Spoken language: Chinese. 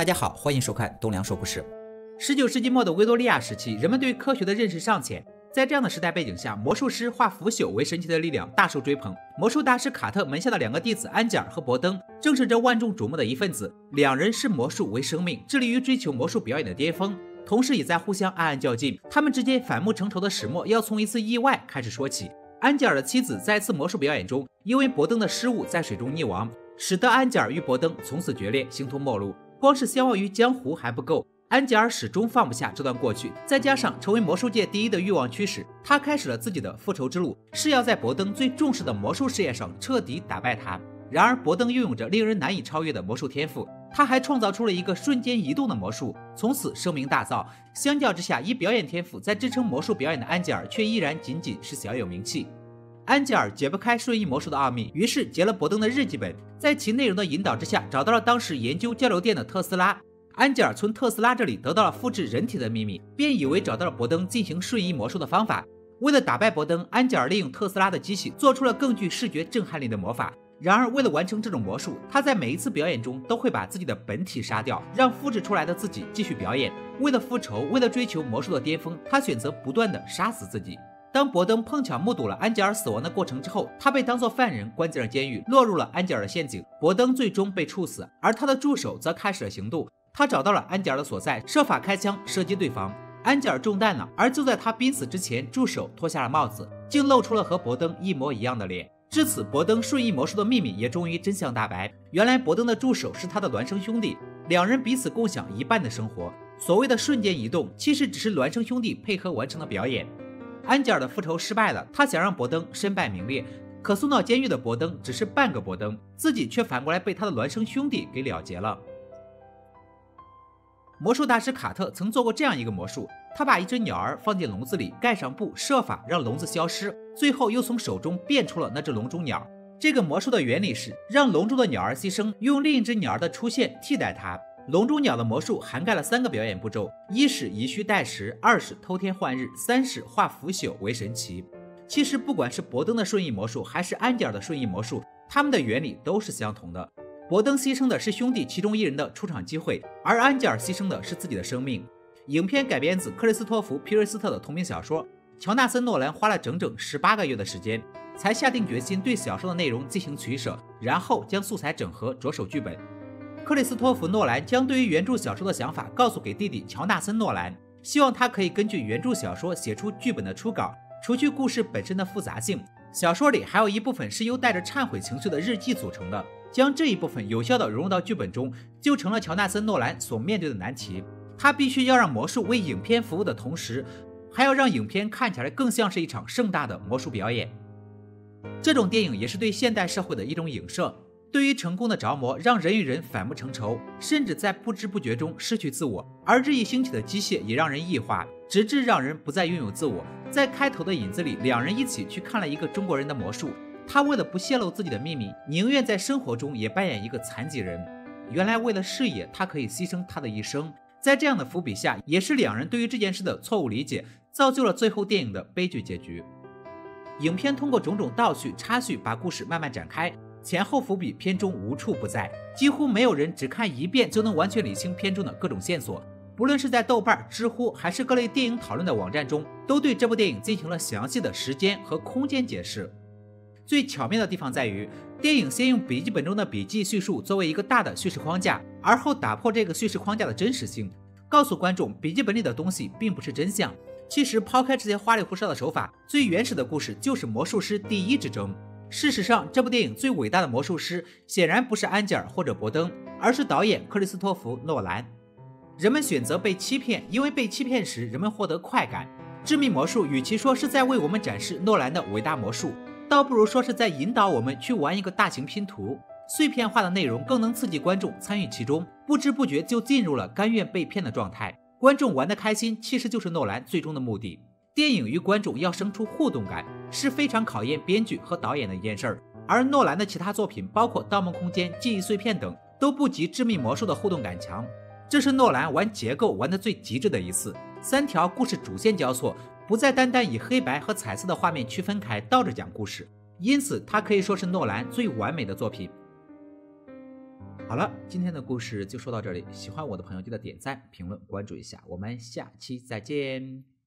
大家好，欢迎收看东梁说故事。十九世纪末的维多利亚时期，人们对科学的认识尚浅。在这样的时代背景下，魔术师化腐朽为神奇的力量大受追捧。魔术大师卡特门下的两个弟子安吉尔和伯登，正是这万众瞩目的一份子。两人视魔术为生命，致力于追求魔术表演的巅峰，同时也在互相暗暗较劲。他们之间反目成仇的始末，要从一次意外开始说起。安吉尔的妻子在一次魔术表演中，因为伯登的失误在水中溺亡，使得安吉尔与伯登从此决裂，形同陌路。光是相忘于江湖还不够，安吉尔始终放不下这段过去，再加上成为魔术界第一的欲望驱使，他开始了自己的复仇之路，是要在伯登最重视的魔术事业上彻底打败他。然而，伯登拥有着令人难以超越的魔术天赋，他还创造出了一个瞬间移动的魔术，从此声名大噪。相较之下，以表演天赋在支撑魔术表演的安吉尔，却依然仅仅是小有名气。安吉尔解不开瞬移魔术的奥秘，于是截了伯登的日记本，在其内容的引导之下，找到了当时研究交流电的特斯拉。安吉尔从特斯拉这里得到了复制人体的秘密，便以为找到了伯登进行瞬移魔术的方法。为了打败伯登，安吉尔利用特斯拉的机器做出了更具视觉震撼力的魔法。然而，为了完成这种魔术，他在每一次表演中都会把自己的本体杀掉，让复制出来的自己继续表演。为了复仇，为了追求魔术的巅峰，他选择不断的杀死自己。当伯登碰巧目睹了安吉尔死亡的过程之后，他被当作犯人关进了监狱，落入了安吉尔的陷阱。伯登最终被处死，而他的助手则开始了行动。他找到了安吉尔的所在，设法开枪射击对方。安吉尔中弹了，而就在他濒死之前，助手脱下了帽子，竟露出了和伯登一模一样的脸。至此，伯登瞬移魔术的秘密也终于真相大白。原来，伯登的助手是他的孪生兄弟，两人彼此共享一半的生活。所谓的瞬间移动，其实只是孪生兄弟配合完成的表演。安吉尔的复仇失败了，他想让伯登身败名裂，可送到监狱的伯登只是半个伯登，自己却反过来被他的孪生兄弟给了结了。魔术大师卡特曾做过这样一个魔术，他把一只鸟儿放进笼子里，盖上布，设法让笼子消失，最后又从手中变出了那只笼中鸟。这个魔术的原理是让笼中的鸟儿牺牲，用另一只鸟儿的出现替代它。笼中鸟的魔术涵盖了三个表演步骤：一是以虚代实，二是偷天换日，三是化腐朽为神奇。其实，不管是伯登的瞬移魔术，还是安吉尔的瞬移魔术，他们的原理都是相同的。伯登牺牲的是兄弟其中一人的出场机会，而安吉尔牺牲的是自己的生命。影片改编自克里斯托弗·皮瑞斯特的同名小说，乔纳森·诺兰花了整整十八个月的时间，才下定决心对小说的内容进行取舍，然后将素材整合，着手剧本。克里斯托弗·诺兰将对于原著小说的想法告诉给弟弟乔纳森·诺兰，希望他可以根据原著小说写出剧本的初稿。除去故事本身的复杂性，小说里还有一部分是由带着忏悔情绪的日记组成的。将这一部分有效地融入到剧本中，就成了乔纳森·诺兰所面对的难题。他必须要让魔术为影片服务的同时，还要让影片看起来更像是一场盛大的魔术表演。这种电影也是对现代社会的一种影射。对于成功的着魔，让人与人反目成仇，甚至在不知不觉中失去自我；而日益兴起的机械也让人异化，直至让人不再拥有自我。在开头的影子里，两人一起去看了一个中国人的魔术，他为了不泄露自己的秘密，宁愿在生活中也扮演一个残疾人。原来为了事业，他可以牺牲他的一生。在这样的伏笔下，也是两人对于这件事的错误理解，造就了最后电影的悲剧结局。影片通过种种倒叙、插叙，把故事慢慢展开。前后伏笔，片中无处不在，几乎没有人只看一遍就能完全理清片中的各种线索。不论是在豆瓣、知乎，还是各类电影讨论的网站中，都对这部电影进行了详细的时间和空间解释。最巧妙的地方在于，电影先用笔记本中的笔记叙述作为一个大的叙事框架，而后打破这个叙事框架的真实性，告诉观众笔记本里的东西并不是真相。其实，抛开这些花里胡哨的手法，最原始的故事就是魔术师第一之争。事实上，这部电影最伟大的魔术师显然不是安吉尔或者伯登，而是导演克里斯托弗·诺兰。人们选择被欺骗，因为被欺骗时人们获得快感。致命魔术与其说是在为我们展示诺兰的伟大魔术，倒不如说是在引导我们去玩一个大型拼图。碎片化的内容更能刺激观众参与其中，不知不觉就进入了甘愿被骗的状态。观众玩得开心，其实就是诺兰最终的目的。电影与观众要生出互动感是非常考验编剧和导演的一件事儿，而诺兰的其他作品，包括《盗梦空间》《记忆碎片》等，都不及《致命魔术》的互动感强。这是诺兰玩结构玩的最极致的一次，三条故事主线交错，不再单单以黑白和彩色的画面区分开，倒着讲故事，因此它可以说是诺兰最完美的作品。好了，今天的故事就说到这里。喜欢我的朋友记得点赞、评论、关注一下。我们下期再见。